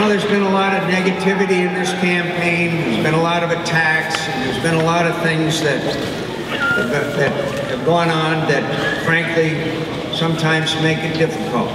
know there's been a lot of negativity in this campaign. There's been a lot of attacks, and there's been a lot of things that that have gone on that, frankly, sometimes make it difficult.